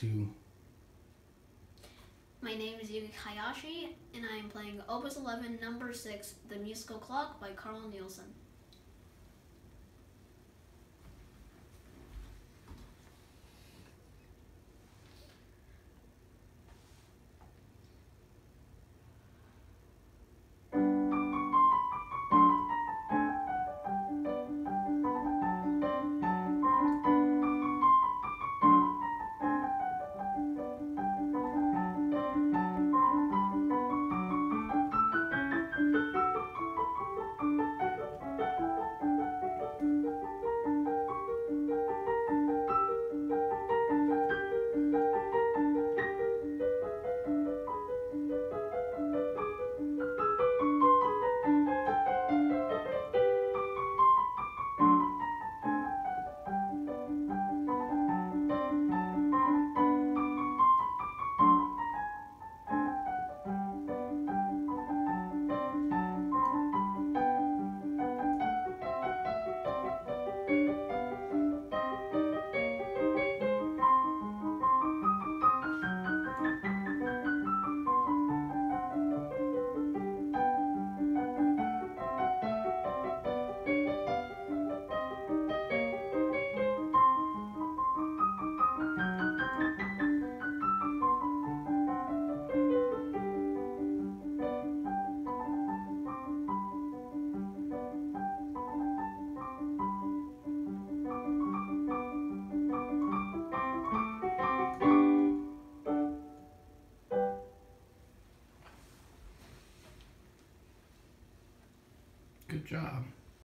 to. My name is Yuki Hayashi, and I am playing Opus 11, Number 6, The Musical Clock by Carl Nielsen. Good job.